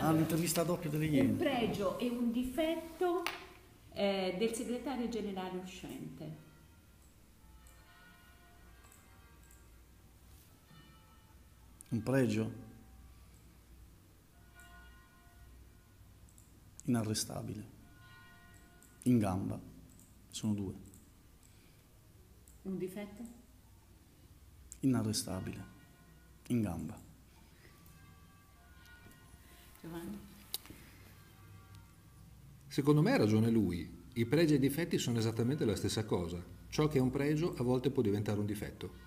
Ah, l'intervista doppia delle Iene. Un pregio e un difetto eh, del segretario generale uscente. Un pregio? Inarrestabile. In gamba. Sono due. Un difetto? Inarrestabile. In gamba. Giovanni? Secondo me ha ragione lui. I pregi e i difetti sono esattamente la stessa cosa. Ciò che è un pregio a volte può diventare un difetto.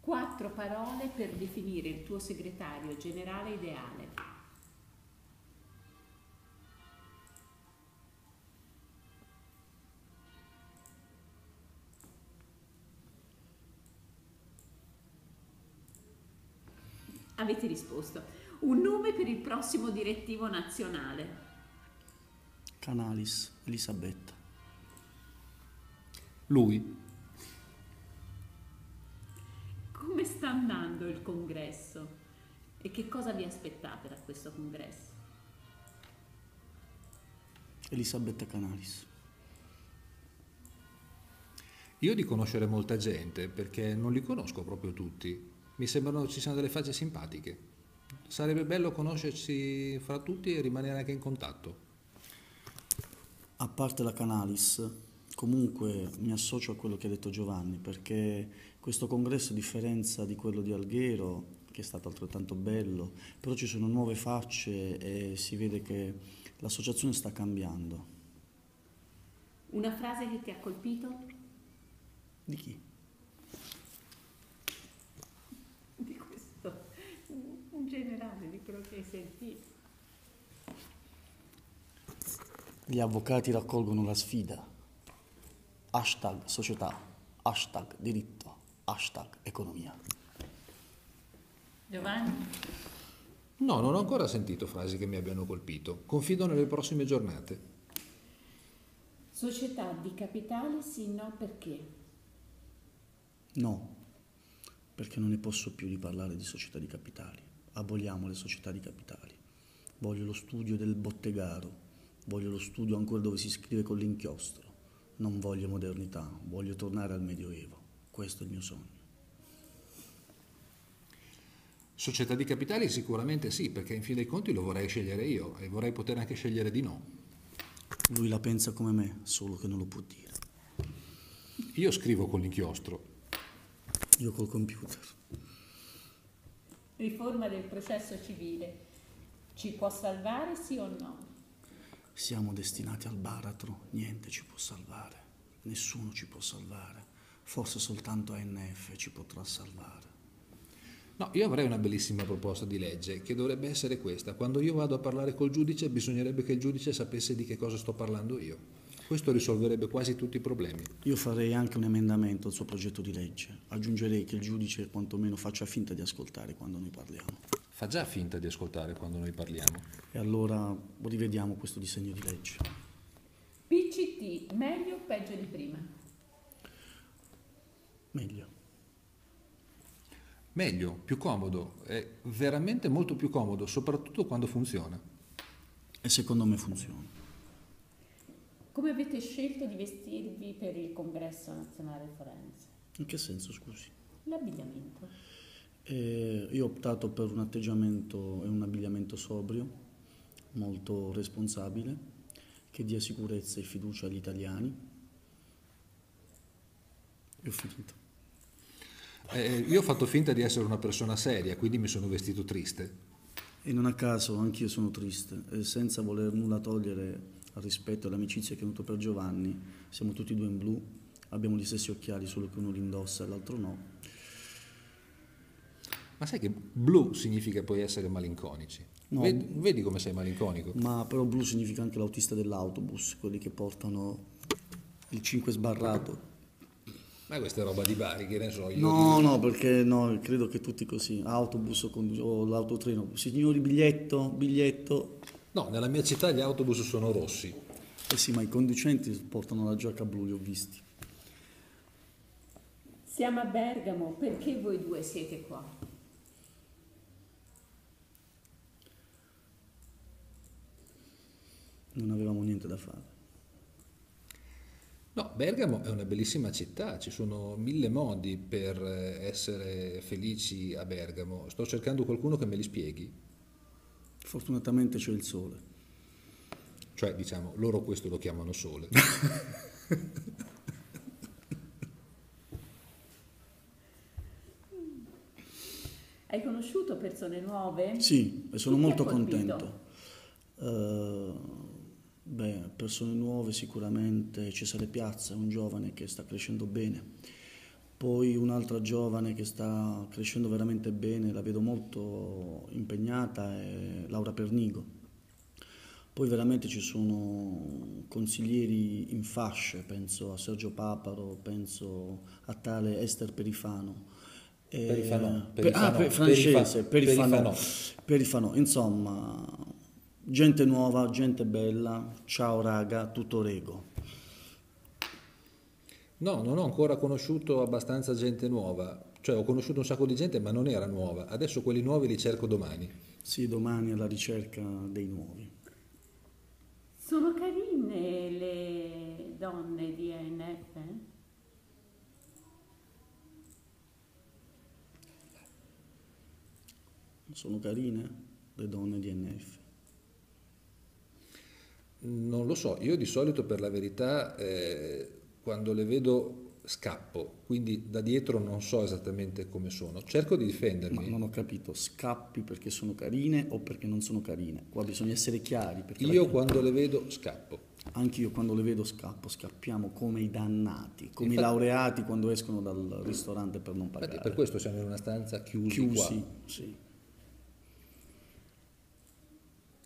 Quattro parole per definire il tuo segretario generale ideale. Avete risposto. Un nome per il prossimo direttivo nazionale. Canalis, Elisabetta. Lui. Come sta andando il congresso? E che cosa vi aspettate da questo congresso? Elisabetta Canalis. Io di conoscere molta gente perché non li conosco proprio tutti. Mi sembrano ci siano delle facce simpatiche. Sarebbe bello conoscersi fra tutti e rimanere anche in contatto. A parte la Canalis, comunque mi associo a quello che ha detto Giovanni, perché questo congresso, a differenza di quello di Alghero, che è stato altrettanto bello, però ci sono nuove facce e si vede che l'associazione sta cambiando. Una frase che ti ha colpito? Di chi? Di questo, in generale, di quello che hai sentito. Gli avvocati raccolgono la sfida. Hashtag società, hashtag diritto, hashtag economia. Giovanni? No, non ho ancora sentito frasi che mi abbiano colpito. Confido nelle prossime giornate. Società di capitale sì, no, perché? No, perché non ne posso più di parlare di società di capitali. Aboliamo le società di capitali. Voglio lo studio del bottegaro, voglio lo studio ancora dove si scrive con l'inchiostro. Non voglio modernità, voglio tornare al Medioevo. Questo è il mio sogno. Società di capitali sicuramente sì, perché in fin dei conti lo vorrei scegliere io e vorrei poter anche scegliere di no. Lui la pensa come me, solo che non lo può dire. Io scrivo con l'inchiostro. Io col computer. Riforma del processo civile. Ci può salvare sì o no? Siamo destinati al baratro, niente ci può salvare, nessuno ci può salvare, forse soltanto ANF ci potrà salvare. No, io avrei una bellissima proposta di legge che dovrebbe essere questa. Quando io vado a parlare col giudice bisognerebbe che il giudice sapesse di che cosa sto parlando io. Questo risolverebbe quasi tutti i problemi. Io farei anche un emendamento al suo progetto di legge, aggiungerei che il giudice quantomeno faccia finta di ascoltare quando noi parliamo. Fa già finta di ascoltare quando noi parliamo. E allora rivediamo questo disegno di legge. PCT, meglio o peggio di prima? Meglio. Meglio, più comodo, è veramente molto più comodo, soprattutto quando funziona. E secondo me funziona. Come avete scelto di vestirvi per il congresso nazionale forense? In che senso, scusi? L'abbigliamento. Eh, io ho optato per un atteggiamento e un abbigliamento sobrio, molto responsabile, che dia sicurezza e fiducia agli italiani. E ho finito. Eh, io ho fatto finta di essere una persona seria, quindi mi sono vestito triste. E non a caso anch'io sono triste, senza voler nulla togliere al rispetto e all'amicizia che ho avuto per Giovanni, siamo tutti e due in blu, abbiamo gli stessi occhiali, solo che uno li indossa e l'altro no. Ma sai che blu significa poi essere malinconici? No. Vedi, vedi come sei malinconico? Ma però blu significa anche l'autista dell'autobus, quelli che portano il 5 sbarrato. Ma questa è roba di Bari, che ne so io. No, no, perché no, credo che tutti così, autobus o, condu- o l'autotreno. Signori, biglietto, biglietto. No, nella mia città gli autobus sono rossi. Eh sì, ma i conducenti portano la giacca blu, li ho visti. Siamo a Bergamo, perché voi due siete qua? Non avevamo niente da fare. No, Bergamo è una bellissima città, ci sono mille modi per eh, essere felici a Bergamo. Sto cercando qualcuno che me li spieghi. Fortunatamente c'è il sole. Cioè, diciamo, loro questo lo chiamano sole. Hai conosciuto persone nuove? Sì, e sono Chi molto contento. Eh, beh, persone nuove sicuramente, Cesare Piazza è un giovane che sta crescendo bene. Poi un'altra giovane che sta crescendo veramente bene, la vedo molto impegnata, è Laura Pernigo. Poi veramente ci sono consiglieri in fasce, penso a Sergio Paparo, penso a tale Esther Perifano. Eh, Perifano, pe- ah, Perifano, pe- francese, Perifa- Perifano. Perifano. Perifano. Insomma, gente nuova, gente bella. Ciao raga, tutto rego. No, non ho ancora conosciuto abbastanza gente nuova. Cioè, ho conosciuto un sacco di gente, ma non era nuova. Adesso quelli nuovi li cerco domani. Sì, domani alla ricerca dei nuovi. Sono carine le donne di ENF? Sono carine le donne di NF. Non lo so, io di solito per la verità eh, quando le vedo scappo, quindi da dietro non so esattamente come sono. Cerco di Ma difendermi. non ho capito, scappi perché sono carine o perché non sono carine? Qua bisogna essere chiari. Perché Io la- quando le vedo scappo. Anche io quando le vedo scappo, scappiamo come i dannati, come i Infatti- laureati quando escono dal ristorante per non pagare. per questo siamo in una stanza chiusi, Chiusi, qua. sì.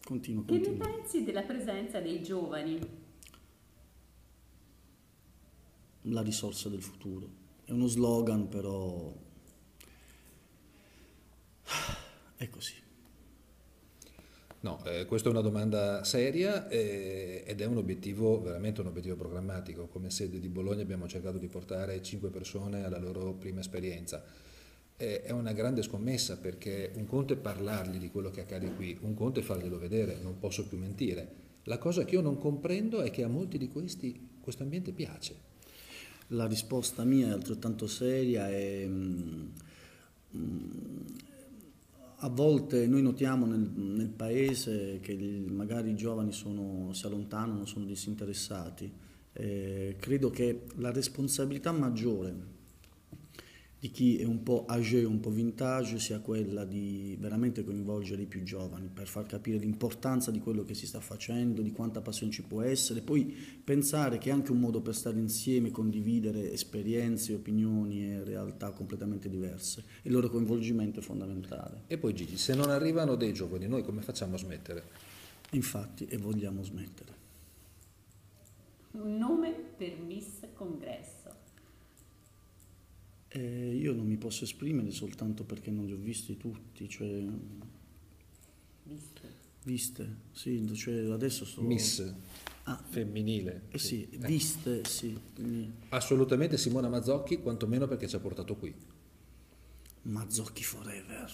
Continua, Che ne continua. pensi della presenza dei giovani? La risorsa del futuro. È uno slogan, però è così. No, eh, questa è una domanda seria eh, ed è un obiettivo, veramente un obiettivo programmatico. Come sede di Bologna abbiamo cercato di portare 5 persone alla loro prima esperienza. Eh, è una grande scommessa perché un conto è parlargli di quello che accade qui, un conto è farglielo vedere, non posso più mentire. La cosa che io non comprendo è che a molti di questi questo ambiente piace. La risposta mia è altrettanto seria e mm, mm, a volte noi notiamo nel, nel paese che il- magari i giovani sono- si allontanano, sono disinteressati. Eh, credo che la responsabilità maggiore di chi è un po' âgé, un po' vintage, sia quella di veramente coinvolgere i più giovani per far capire l'importanza di quello che si sta facendo, di quanta passione ci può essere, poi pensare che è anche un modo per stare insieme, condividere esperienze, opinioni e realtà completamente diverse. Il loro coinvolgimento è fondamentale. E poi Gigi, se non arrivano dei giovani, noi come facciamo a smettere? Infatti, e vogliamo smettere. Un nome per Miss Congresso. E io non mi posso esprimere soltanto perché non li ho visti tutti, cioè, Visto. viste, sì, cioè adesso sto... Miss Ah, femminile. eh sì, viste, sì. Assolutamente Simona Mazzocchi, quantomeno perché ci ha portato qui. Mazzocchi forever.